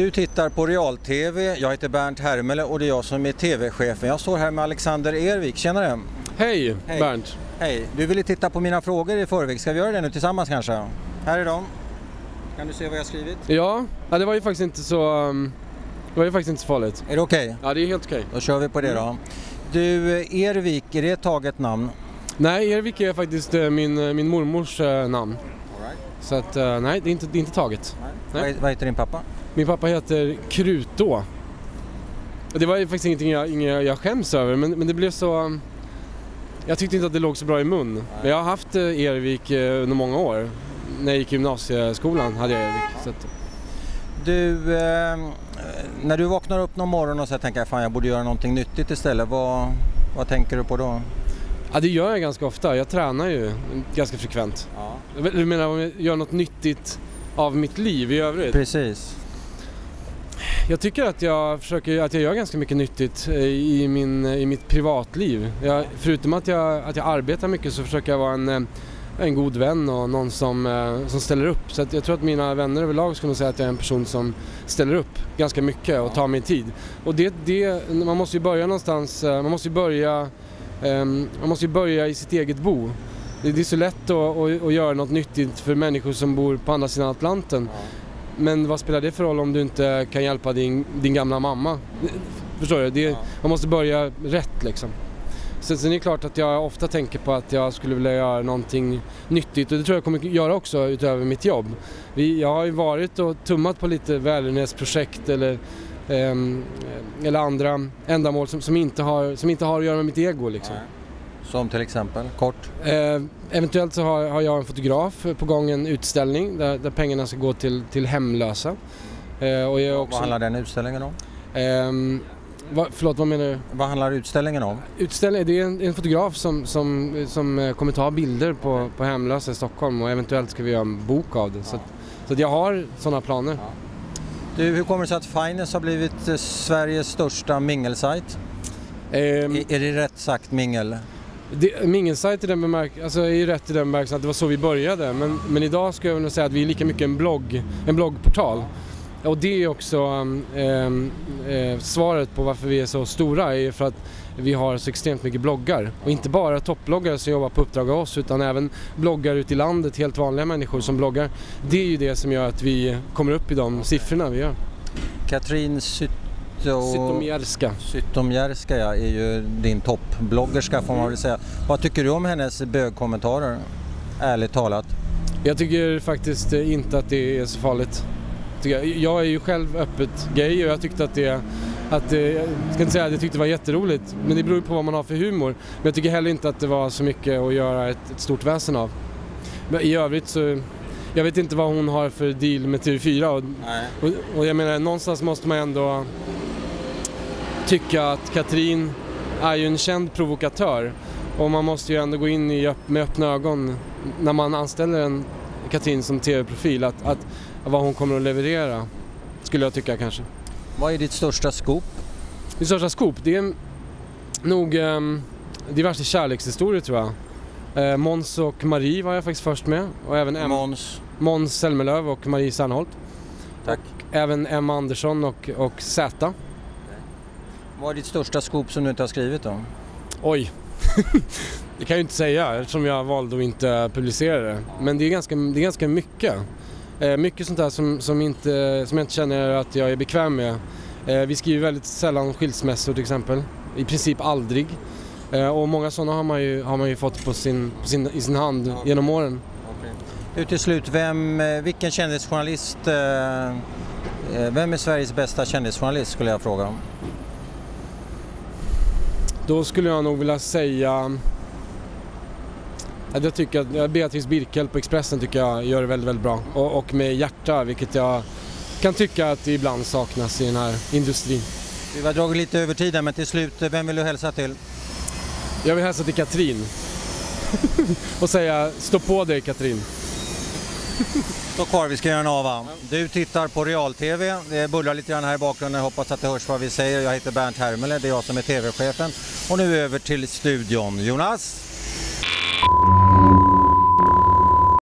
Du tittar på Real-TV. Jag heter Bernt Hermele och det är jag som är TV-chefen. Jag står här med Alexander Ervik. Tjenare! Hej, Hej. Bernt! Hej! Du ville titta på mina frågor i förväg. Ska vi göra det nu tillsammans kanske? Här är de. Kan du se vad jag har skrivit? Ja, ja, det var ju faktiskt inte så... um, Det var ju faktiskt inte så farligt. Är det okej? Ja, det är helt okej. Då kör vi på det då. Du, Ervik, är det ett taget namn? Nej, Ervik är faktiskt eh, min, eh, min mormors eh, namn. Så att, nej, det är inte, det är inte taget. Vad, Nej. vad heter din pappa? Min pappa heter Krutå. Det var ju faktiskt ingenting jag, inget jag skäms över, men, men det blev så... Jag tyckte inte att det låg så bra i mun. Men jag har haft eh, Ervik eh, under många år. När jag gick i gymnasieskolan hade jag Ervik. Så att, Du, eh, när du vaknar upp någon morgon och så tänker fan jag borde göra någonting nyttigt istället. Vad, vad tänker du på då? ja, det gör jag ganska ofta. Jag tränar ju ganska frekvent. Ja. Du menar om jag gör något nyttigt av mitt liv i övrigt? Precis. Jag tycker att jag försöker, att jag gör ganska mycket nyttigt eh, i, min, eh, i mitt privatliv. Jag, förutom att jag, att jag arbetar mycket så försöker jag vara en, eh, en god vän och någon som, som ställer upp. Så att jag tror att mina vänner överlag skulle säga att jag är en person som ställer upp ganska mycket och tar min tid. Och det, det, man måste ju börja någonstans, man måste ju börja, ehm, man måste ju börja i sitt eget bo. Det, det är så lätt att, att, att göra något nyttigt för människor som bor på andra sidan Atlanten. Men vad spelar det för roll om du inte kan hjälpa din, din gamla mamma? Förstår du? Det, Man måste börja rätt liksom. Sen, sen är det klart att jag ofta tänker på att jag skulle vilja göra någonting nyttigt och det tror jag kommer göra också utöver mitt jobb. Vi, jag har ju varit och tummat på lite välgörenhetsprojekt eller, ehm, eller andra ändamål som, som, inte har, som inte har att göra med mitt ego liksom. Som till exempel, kort. Eh, eventuellt så har, har jag en fotograf på gång en utställning där, där pengarna ska gå till, till hemlösa. Eh, och jag också, Vad handlar den utställningen om? ehm, vad, förlåt, vad menar du? Vad handlar utställningen om? Utställning, det är en, en fotograf som, som, som eh, kommer ta bilder på, på hemlösa i Stockholm och eventuellt ska vi göra en bok av det. Så, att, så att jag har sådana planer. Du, hur kommer det sig att Finance har blivit eh, Sveriges största mingelsajt? Är, är det rätt sagt mingel? Det, mingelsajt i den bemärk- alltså är ju rätt i den bemärkelsen att det var så vi började men, men idag skulle jag nog säga att vi är lika mycket en blogg, en bloggportal. Och det är också um, um, eh, svaret på varför vi är så stora är ju för att vi har så extremt mycket bloggar. Och inte bara toppbloggare som jobbar på uppdrag av oss utan även bloggar ute i landet, helt vanliga människor som bloggar. Det är ju det som gör att vi kommer upp i de siffrorna vi gör. Katrin Zyto... Zytomierska. Zytomierska ja, är ju din toppbloggerska får man väl säga. Vad tycker du om hennes bögkommentarer? Ärligt talat. Jag tycker faktiskt eh, inte att det är så farligt. Jag är ju själv öppet gay och jag tyckte att det, att jag ska inte säga att jag tyckte det var jätteroligt, men det beror ju på vad man har för humor. Men jag tycker heller inte att det var så mycket att göra ett, ett stort väsen av. Men i övrigt så, jag vet inte vad hon har för deal med TV4 och, och, och jag menar någonstans måste man ändå tycka att Katrin är ju en känd provokatör och man måste ju ändå gå in i, med öppna ögon när man anställer en Katrin som TV-profil att, att vad hon kommer att leverera skulle jag tycka kanske. Vad är ditt största scoop? Min största scoop det är nog um, diverse kärlekshistorier tror jag. Eh, Måns och Marie var jag faktiskt först med och även Emma, Måns. Måns Zelmerlöw och Marie Serneholt. Tack. Även Emma Andersson och, och Zäta. Vad är ditt största scoop som du inte har skrivit då? Oj. det kan jag ju inte säga eftersom jag valde att inte publicera det. Men det är ganska, det är ganska mycket. Eh, mycket sånt där som, som, inte, som jag inte känner att jag är bekväm med. Eh, vi skriver väldigt sällan om skilsmässor till exempel. I princip aldrig. Eh, och många sådana har man ju, har man ju fått på sin, på sin, i sin hand genom åren. Du till slut, vem, vilken kändisjournalist, vem är Sveriges bästa kändisjournalist skulle jag fråga? Då skulle jag nog vilja säga jag tycker att Beatrice Birkel på Expressen tycker jag gör det väldigt, väldigt bra. Och, och med hjärta, vilket jag kan tycka att ibland saknas i den här industrin. Vi har dragit lite över tiden men till slut, vem vill du hälsa till? Jag vill hälsa till Katrin och säga stå på dig Katrin minuter kvar, vi ska göra en ava. Du tittar på Real-TV, det bullrar lite grann här i bakgrunden, hoppas att det hörs vad vi säger. Jag heter Bernt Hermele, det är jag som är TV-chefen. Och nu över till studion. Jonas?